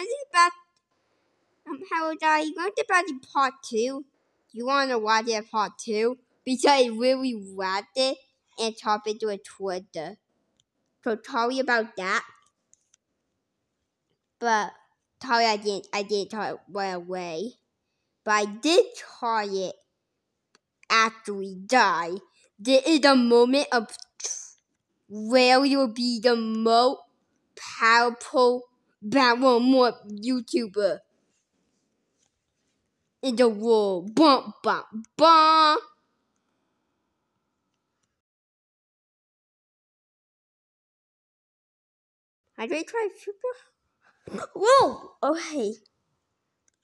going to back. Um, how going to back in part two? You want to watch it part two because I really watched it and top into a Twitter. So sorry about that. But tell sorry I didn't I didn't try it right away. But I did try it after we die. This is the moment of where you'll be the most powerful battle more YouTuber in the world. Bum bum bum. I did try super. Whoa! Okay.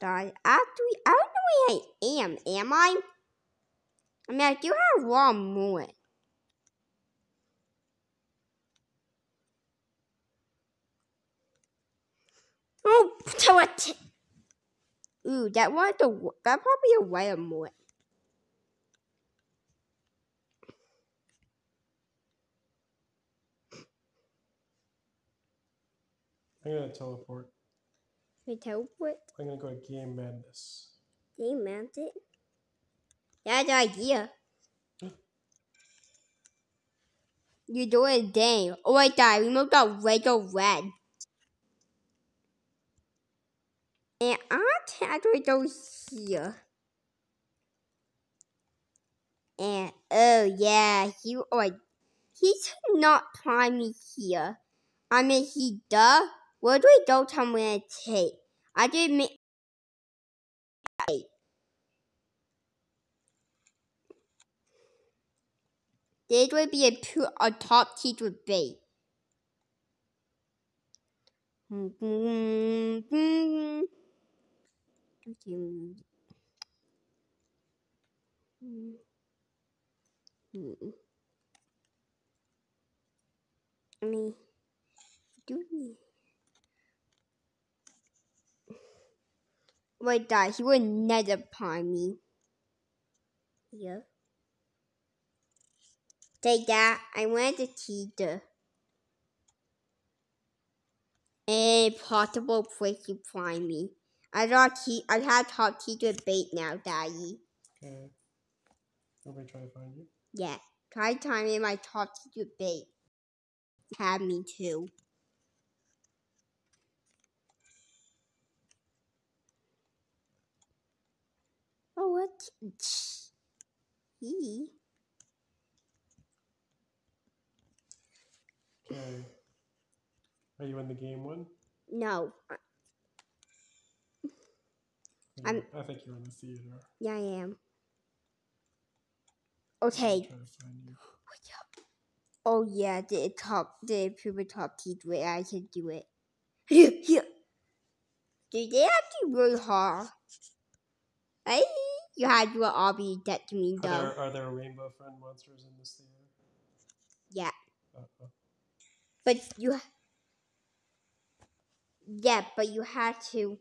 Die. Actually, I don't know where I am. Am I? I mean, I do have one moon. Oh, what? Ooh, that was the that probably a whale more. I'm gonna teleport. We teleport. I'm gonna go to Game Madness. Game Madness? it. That's the idea. You do it then. Oh wait, that remote got red or red. And I actually go here. And oh yeah, he or he should not prime me here. I mean he does. Where do we go tell me to take? I did make This will be a a top teacher bait. I mean, do me. Wait, that he would never prime me. Yeah. Take that. I want the teacher. A possible place to find me. I got te- I have top teacher bait now, Daddy. Okay. Everybody try to find you. Yeah. Try to timing my top teacher bait. Have me too. Oh, what? He. Okay. Are you in the game one? No. I'm- I think you're in the theater. Yeah, I am. Okay. To. Oh yeah, the top, the super top teacher. I can do it. Here, here. Dude, they have to really hard. Hey, you had your obby dead to me Are though. there, are there rainbow friend monsters in this theater? Yeah, Uh-oh. but you. Yeah, but you had to.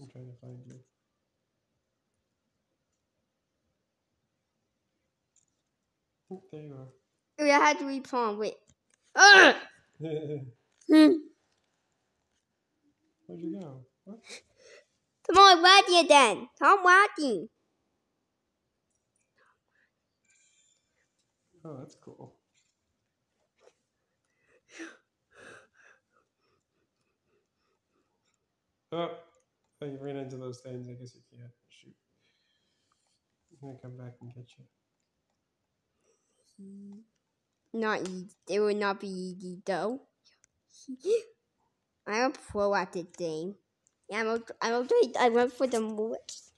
I'm trying to find you. Oh, there you are. You had to respawn with. Ugh! Where'd you go? What? Come on, watching then. Come watching. Oh, that's cool. Oh, you ran into those things. I guess you can't shoot. I'm gonna come back and get you. Hmm. Not easy. It would not be easy though. I'm a pro at this game. Yeah, I'm a, I'm a, I went for the moves.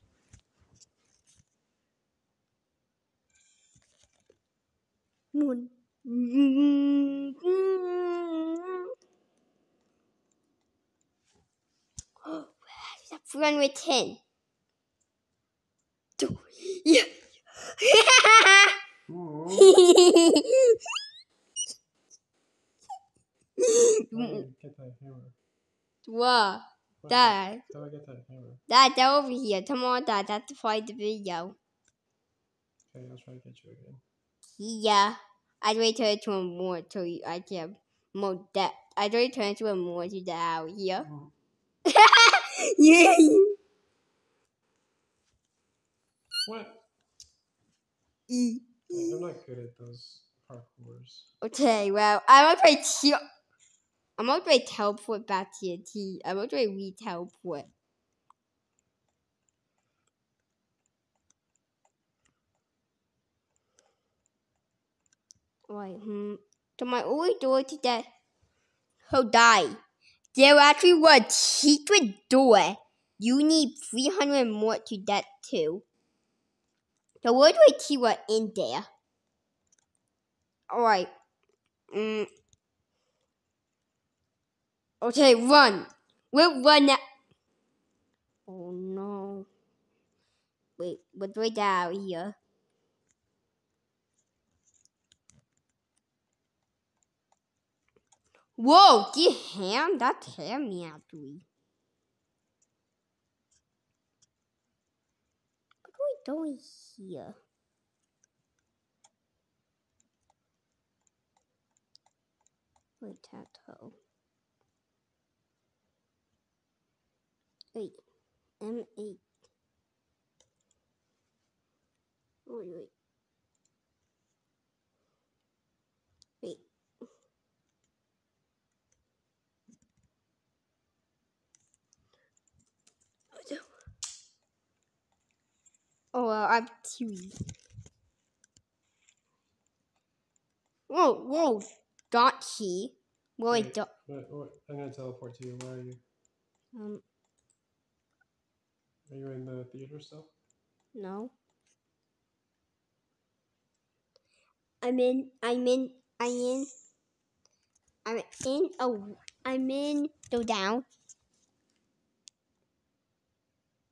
Moon. With 10. Two. Yeah. Ooh, get that hammer. Wow. What? Dad. How do I get that hammer? Dad, they're over here. Come on, Dad. That's to find the video. Okay, I'll try to get you again. Yeah. I already turned into a more so you- I can have more depth. I already turned into a more to the out here. Mm. yeah. What? E. I'm not good at those parkours. Okay, well, I'm gonna play I'm gonna play teleport back to your T. I'm gonna play re teleport. Alright, hmm. So my only door to that who die. There actually was a secret door. You need 300 more to that too. So where do I see what in there? Alright. Mm. Okay, run. We'll run now. Oh no. Wait, what's right out here? Whoa, the ham? That's hammy actually. What are we doing here? Wait, M8. Wait, wait. Wait. Oh, well, I'm two. Whoa, whoa, don't he? Whoa, wait, Wait. don't. What, what, I'm gonna teleport to you. Where are you? Um, Are you in the theater still? no. I'm in, I'm in, I'm in, I'm in, oh, I'm in, go down.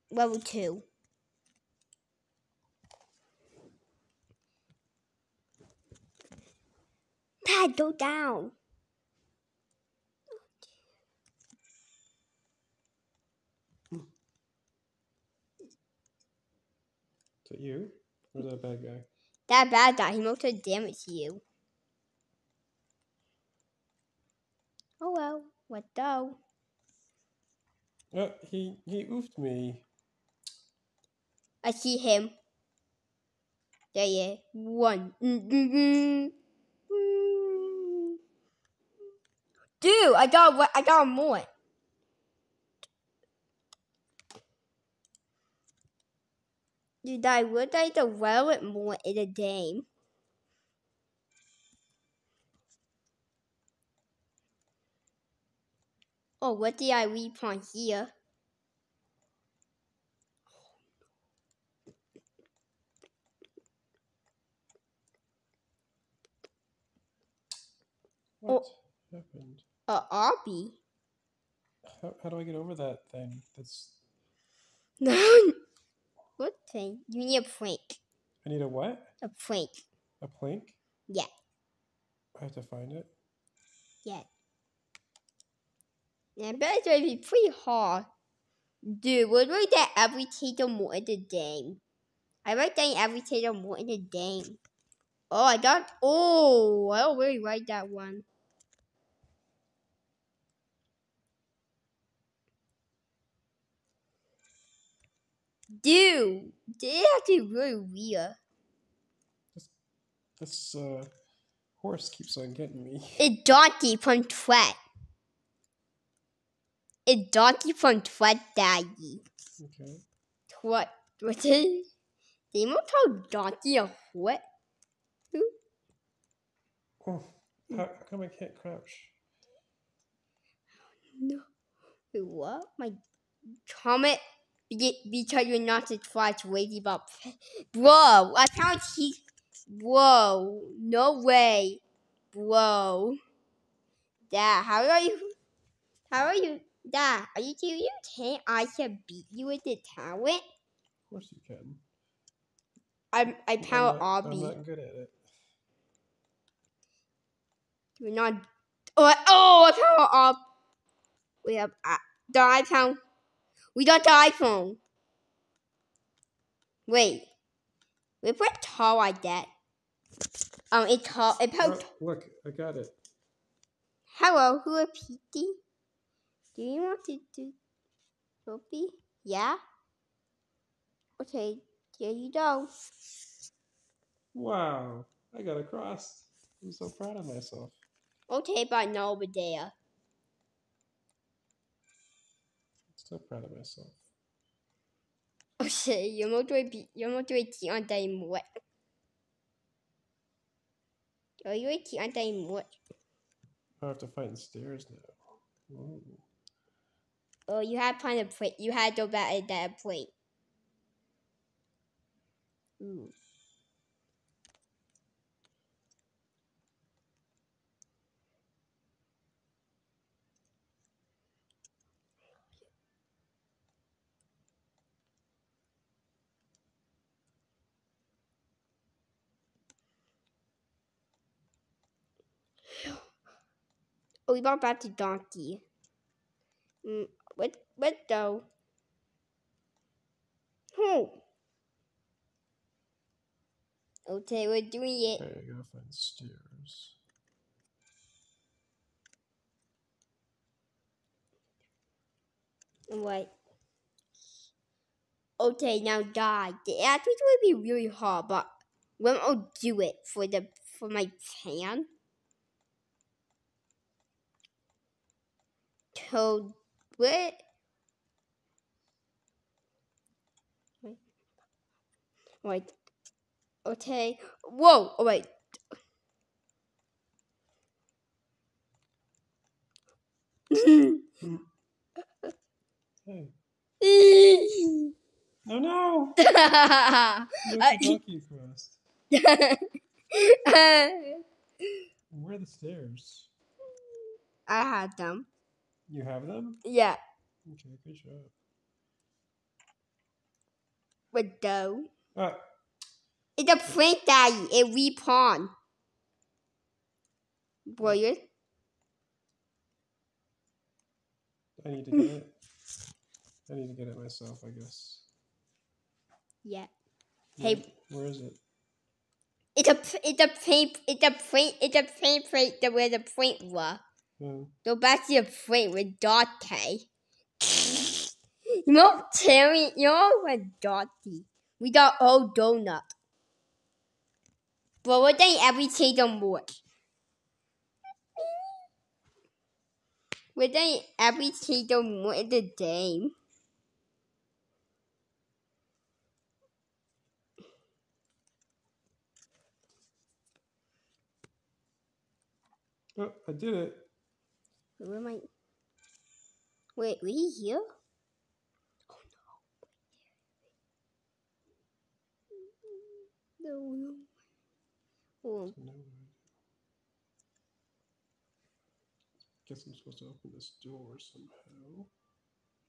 Level two. Go down. Is it you? Or that bad guy? That bad guy, he of the damage to you. Oh well, what though? Oh, he he oofed me. I see him. There he is. One. Mm-mm-mm. Mm. Dude, I got what? I got more. Dude, I would like to well it more in the game. Oh, what did I read on here? What Oh. happened? A obby. How, how do I get over that thing? That's No. what thing? You need a plank. I need a what? A plank. A plank? Yeah. I have to find it. Yeah. Yeah, I bet it's gonna be pretty hard. Dude, we're going to every tater more in the game. I write down every tater more in the game. Oh, I got. Oh, I don't really write that one. Dude, they actually really weird. This uh, horse keeps on getting me. It's Donkey from Twet. It's Donkey from Twet Daddy. Okay. What? What is? They must call Donkey a what? Oh, how, come I can't crouch? No. Wait, what? My comment because you're not to try to lazy about. Bro, I found he. Whoa, no way, bro. Dad, how are you? How are you? Dad, are you serious? Can't I can beat you with the talent? Of course you can. I'm I I'm power not, I'm not good at it. We're not. Oh, I- oh, I power up. We have uh, the iPhone. We got the iPhone. Wait. We put tall like that. Um, it's hot. About Oh, look, I got it. hello, who are Petey? Do you want to do Sophie? Yeah. Okay, here you go. Wow, I got across. I'm so proud of myself. Okay, but no over there. So proud of myself. Okay, eu não tô eu não tô aqui andar muito. Eu ia aqui andar muito. I have to fight in stairs now. Ooh. Oh, you had to find a plate. You had to go back at that plate. Ooh. Oh, we got back to donkey. Mm, what? What though? Oh. Okay, we're doing it. Okay, I gotta find stairs. What? Okay, now die. The actually would be really hard, but when I'll do it for the for my pan. So what? Wait. Wait. Okay. Whoa. Oh wait. Oh no! You have the donkey first. Where are the stairs? I had them. You have them? Yeah. Okay, good job. But though. Ah, It's a prank daddy. It repawn. Warriors. I need to get it. I need to get it myself, I guess. Yeah. Where- Hey. Where is it? It's a it's a prank it's a prank it's a prank prank that where the prank was. Oh, Go back to the prank with Dante. You know Terry you know with Dottie. We got old donut. But we're doing every season more. We're doing every season more in the game. oh, I did it. Where am I? Wait, were he here? Oh no. No, no. Oh, No. Guess I'm supposed to open this door somehow.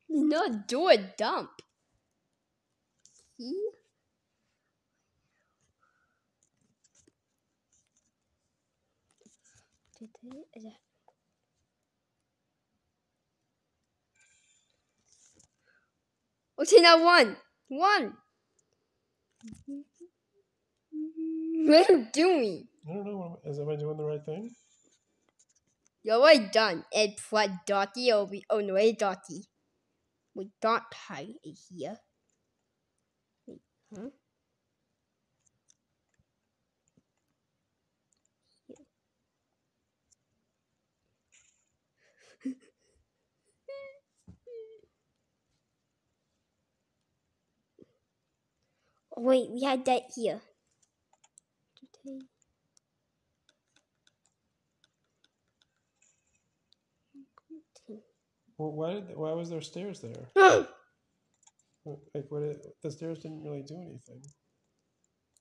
no door dump. He? Did they- is that- Okay, now one. One. What are you doing? I don't know. Is am I doing the right thing? You're already done. And put Dottie oh, over. Oh no, it's Dottie. We don't have it here. Wait, huh? Oh, wait, we had that here. Okay. Well, why did why was there stairs there? Like what? It, the stairs didn't really do anything,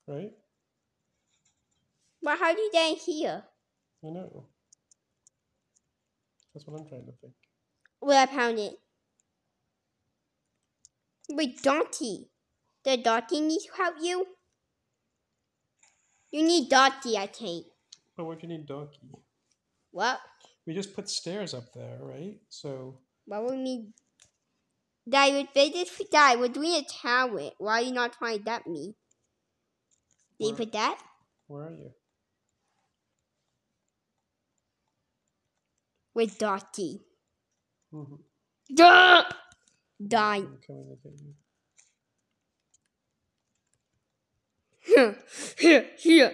right? But how did you get here? I know. That's what I'm trying to think. Well, I found it. Wait, Dottie the Dottie need to help you? You need Dottie, I think. But why do you need Dottie? What? We just put stairs up there, right? So. What would we? need? would they just? We're doing a tower. Why are you not trying to dump me? Did put that? Where are you? With Dottie. Mm-hmm. Die. Here, here, here.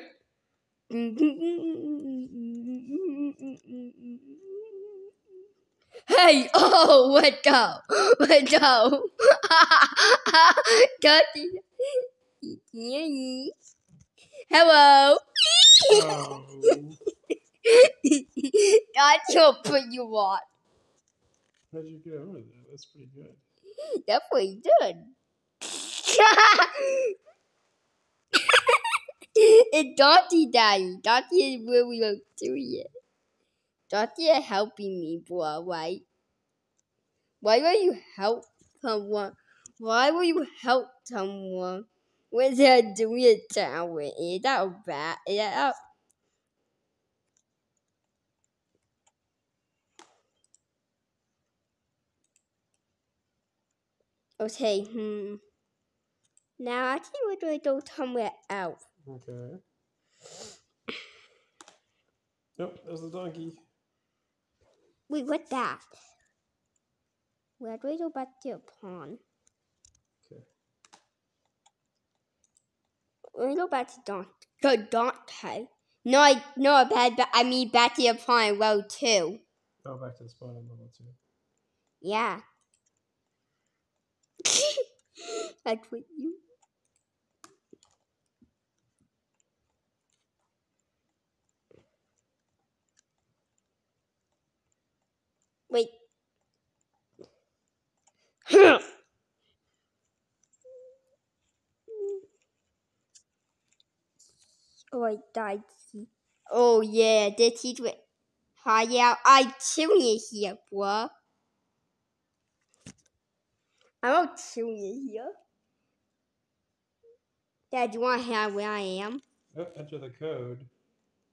Hey, oh, let go, let go. Dottie. Hello. Oh, Dottie will put you on. how'd you get over that? That's pretty good. That's pretty good. it's Dottie Daddy. Dottie is really serious. Dottie is helping me, bro, right? Why will you help someone? Why will you help someone when they're doing a challenge? Is that bad? Is that Okay, hmm. Now I think we're going to go somewhere else. Okay. Nope, there's the donkey. Wait, what's that? We're going to go back to the pawn. Okay. We're going to go back to Dante. Go Dante. No, I no, I bad, but I mean back to the pond road too. Oh, back to the spawn on level two. Yeah. That's what you. Wait. oh, I died. Oh yeah, this is what. Hi, yeah, I chill here, bro. I'm not chilling here. Dad, do you want to hear where I am? Oh, enter the code.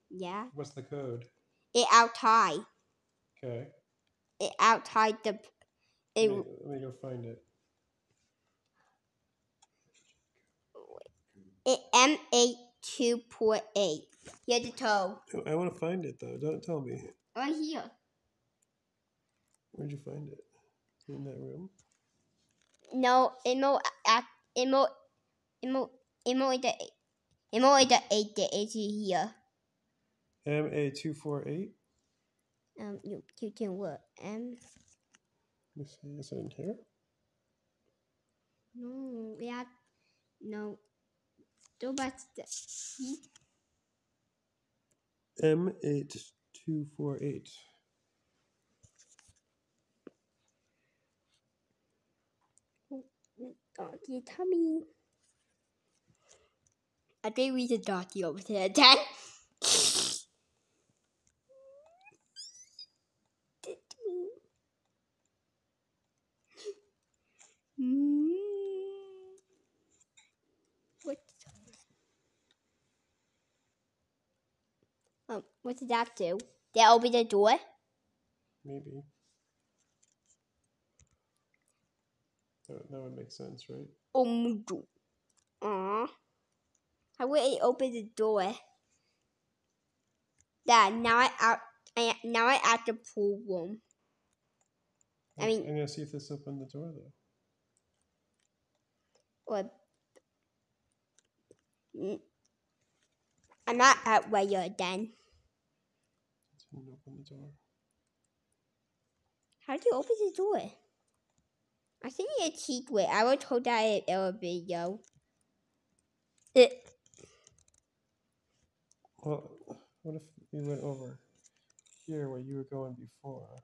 Yeah. What's the code? It outside. Okay. It outside the. It, Let me, let me go find it. it M eight two point eight. Here's the toe. I want to find it though. Don't tell me. Right here. Where'd you find it? In that room? No, Imo at Imo Imo Imo the Imo the eight that is here. MA two four eight. Um, you you can what M? Let me see. Is in here? No, we have no. Go back to the. M eight two four eight. Donkey tummy. I think we the donkey over there. Dad. What? Um, what did that do? Did that open the door? Maybe. That, that would make sense, right? Oh, my God. How would it open the door? Dad, now I out. I now I at the pool room. I mean- I'm gonna see if this opened the door though. Or. I'm not at where you're then. How do you open the door? I think it's secret. I was told that it, would be yo. It, Well, what if we went over here where you were going before?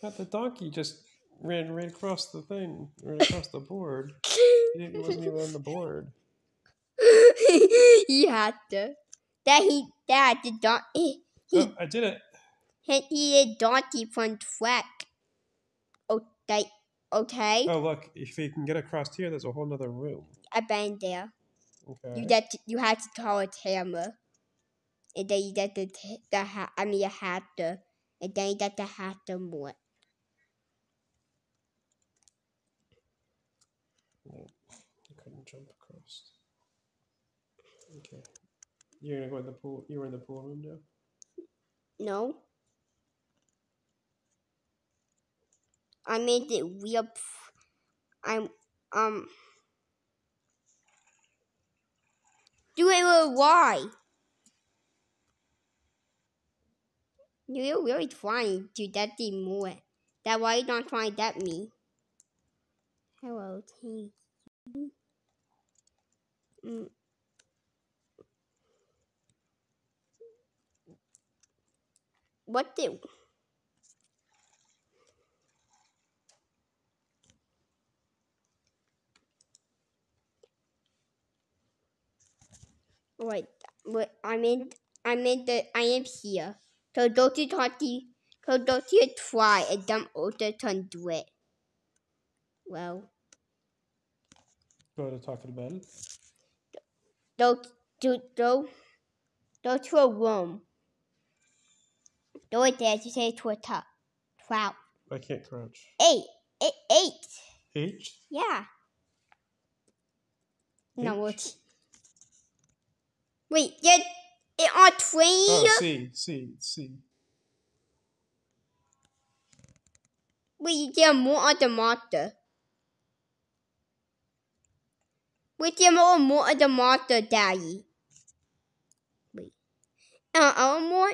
But the donkey just ran right across the thing, right across the board. He didn't- He wasn't even on the board. he had to. That he that the don he he, Oh, I did it. he, he did donkey from track. Okay, okay. Oh, look. If you can get across here, there's a whole nother room. I've been there. Okay. You that you had to call a hammer, and then you get the the ha- I mean you had to, and then you get the hat the more. No, I couldn't jump across. Okay. You're gonna go in the pool. You were in the pool room now. No. I made it real. I'm um. Do it with Y. You're really trying to that thing more. That why you don't trying that me. Hello, team. Mm. What do? Wait, wait, I'm in, I'm in the, I am here. So don't you try to, so don't you try and dump order to do it. Well, Go to talk to the bed. don't, do, go, go to a room. It there to say to a top. Twelve. I can't crouch. Eight. Eight. Eight. H? Yeah. No, H? it's. Wait, did it on three? Oh, C, C, C. Wait, there more on the motor. Wait, there more more on the motor, Daddy. Wait. Uh, uh, more.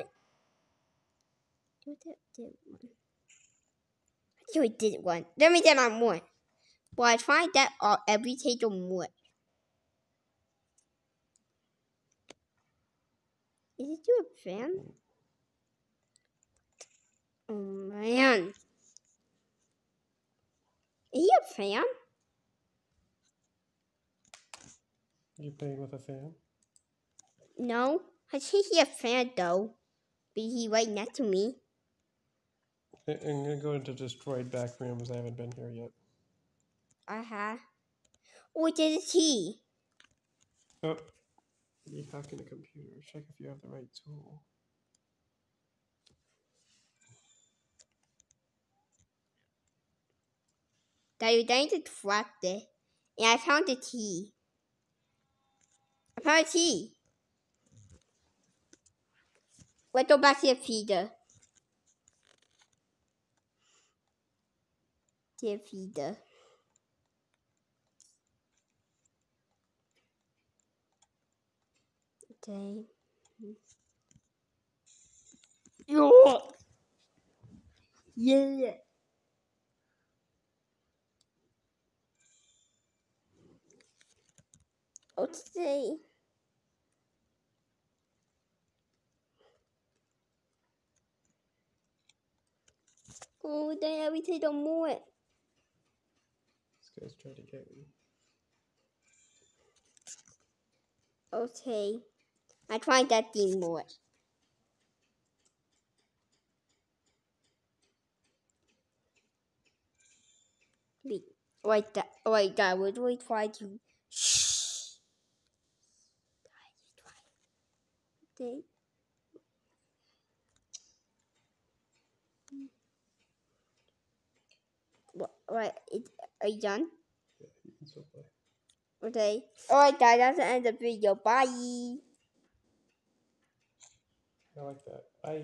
Do that, did one. I did one. Let me get on one. But I find that all every table more. Is it you a fan? Oh man. Is he a fan? You playing with a fan? No. I think he a fan though. But he right next to me. I'm gonna go into destroyed back rooms. I haven't been here yet. Uh-huh. Oh, did it he? Oh, you hacking a computer. Check if you have the right tool. That you going to trap it. And I found the tea. I found a tea. Let's go back to the feeder. The feeder. Okay. Yeah. Yeah. Okay. Oh, everything don't move it. This guy's trying to get me. Okay. I tried that thing more. Wait, wait, that, wait, that would we try to. Shh. Okay. What, right, it, are you done? Yeah, you can still play. Okay. Alright, guys, that's the end of the video. Bye. I like that. Bye.